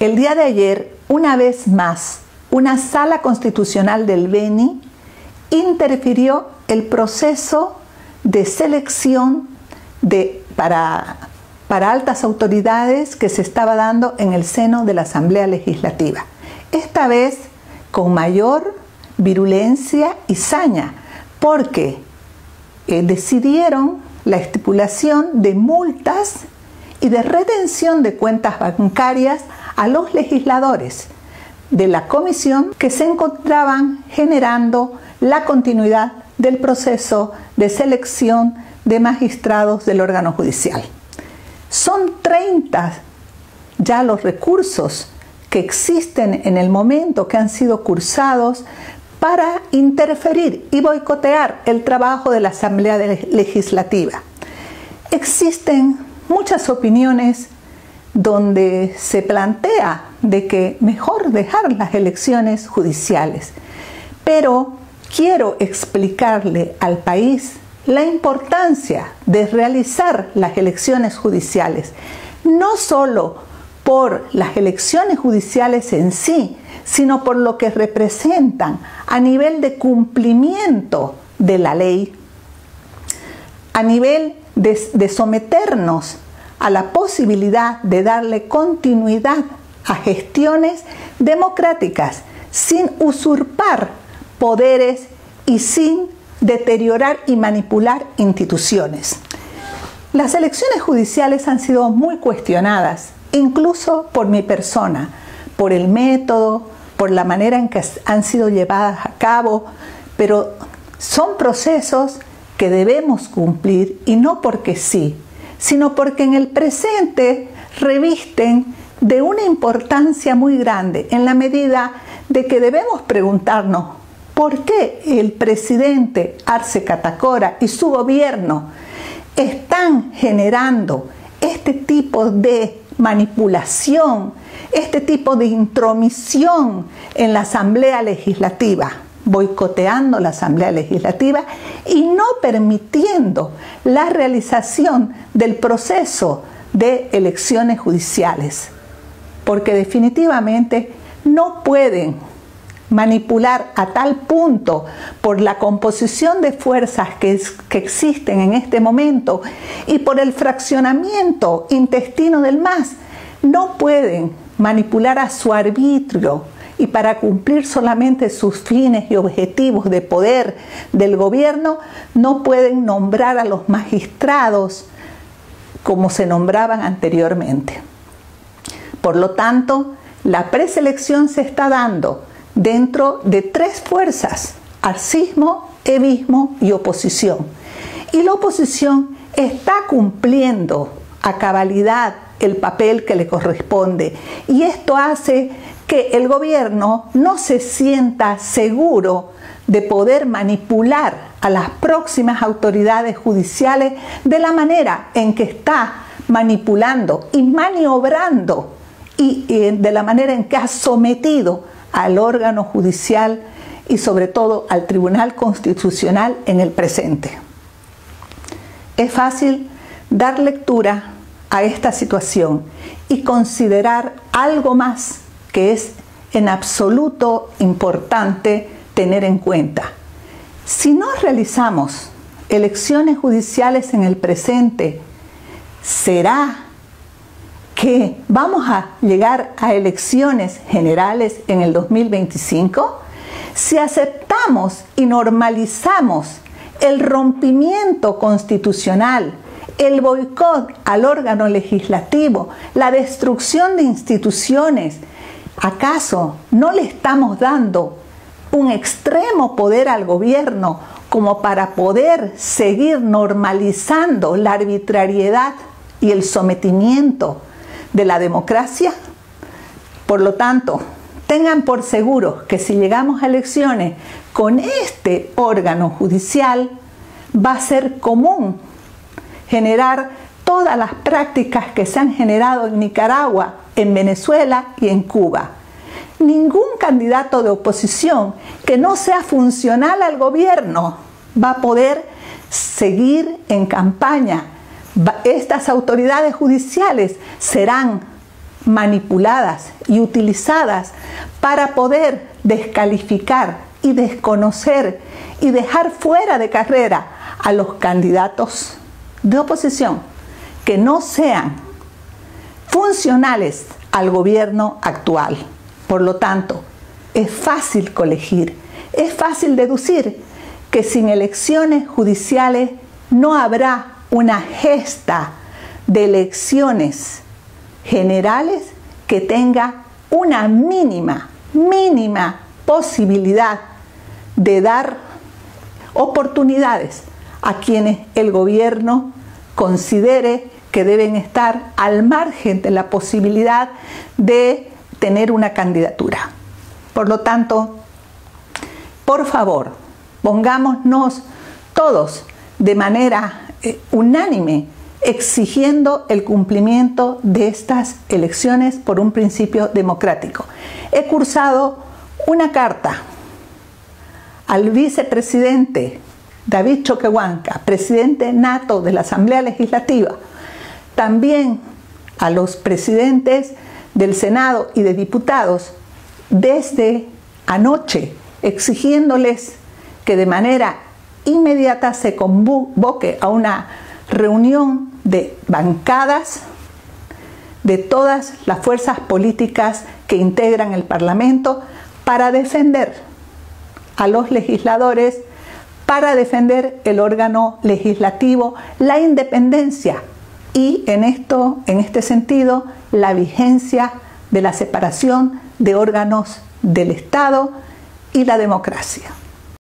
el día de ayer, una vez más, una sala constitucional del Beni interfirió el proceso de selección para altas autoridades que se estaba dando en el seno de la Asamblea Legislativa. Esta vez con mayor virulencia y saña, porque eh, decidieron la estipulación de multas y de retención de cuentas bancarias a los legisladores de la comisión que se encontraban generando la continuidad del proceso de selección de magistrados del órgano judicial. Son 30 ya los recursos que existen en el momento que han sido cursados para interferir y boicotear el trabajo de la Asamblea Legislativa. Existen muchas opiniones donde se plantea de que mejor dejar las elecciones judiciales. Pero quiero explicarle al país la importancia de realizar las elecciones judiciales, no solo por las elecciones judiciales en sí, sino por lo que representan a nivel de cumplimiento de la ley, a nivel de, de someternos a la posibilidad de darle continuidad a gestiones democráticas sin usurpar poderes y sin deteriorar y manipular instituciones. Las elecciones judiciales han sido muy cuestionadas, incluso por mi persona, por el método, por la manera en que han sido llevadas a cabo, pero son procesos que debemos cumplir y no porque sí, sino porque en el presente revisten de una importancia muy grande en la medida de que debemos preguntarnos por qué el presidente Arce Catacora y su gobierno están generando este tipo de manipulación, este tipo de intromisión en la Asamblea Legislativa, boicoteando la Asamblea Legislativa y no permitiendo la realización del proceso de elecciones judiciales. Porque definitivamente no pueden manipular a tal punto por la composición de fuerzas que, existen en este momento y por el fraccionamiento intestino del MAS, no pueden manipular a su arbitrio y para cumplir solamente sus fines y objetivos de poder del gobierno, no pueden nombrar a los magistrados como se nombraban anteriormente. Por lo tanto, la preselección se está dando dentro de tres fuerzas, arcismo, evismo y oposición. Y la oposición está cumpliendo a cabalidad el papel que le corresponde. Y esto hace que el gobierno no se sienta seguro de poder manipular a las próximas autoridades judiciales de la manera en que está manipulando y maniobrando y, de la manera en que ha sometido al órgano judicial y sobre todo al Tribunal Constitucional en el presente. Es fácil dar lectura a esta situación y considerar algo más que es en absoluto importante tener en cuenta. Si no realizamos elecciones judiciales en el presente, ¿será que vamos a llegar a elecciones generales en el 2025, si aceptamos y normalizamos el rompimiento constitucional, el boicot al órgano legislativo, la destrucción de instituciones, ¿acaso no le estamos dando un extremo poder al gobierno como para poder seguir normalizando la arbitrariedad y el sometimiento de la democracia. Por lo tanto, tengan por seguro que si llegamos a elecciones con este órgano judicial, va a ser común generar todas las prácticas que se han generado en Nicaragua, en Venezuela y en Cuba. Ningún candidato de oposición que no sea funcional al gobierno va a poder seguir en campaña estas autoridades judiciales serán manipuladas y utilizadas para poder descalificar y desconocer y dejar fuera de carrera a los candidatos de oposición que no sean funcionales al gobierno actual. Por lo tanto, es fácil colegir, es fácil deducir que sin elecciones judiciales no habrá una gesta de elecciones generales que tenga una mínima, mínima posibilidad de dar oportunidades a quienes el gobierno considere que deben estar al margen de la posibilidad de tener una candidatura. Por lo tanto, por favor, pongámonos todos de manera eh, unánime exigiendo el cumplimiento de estas elecciones por un principio democrático. He cursado una carta al vicepresidente David Choquehuanca, presidente nato de la Asamblea Legislativa, también a los presidentes del Senado y de diputados desde anoche, exigiéndoles que de manera inmediata se convoque a una reunión de bancadas de todas las fuerzas políticas que integran el Parlamento para defender a los legisladores, para defender el órgano legislativo, la independencia y en esto, en este sentido, la vigencia de la separación de órganos del Estado y la democracia.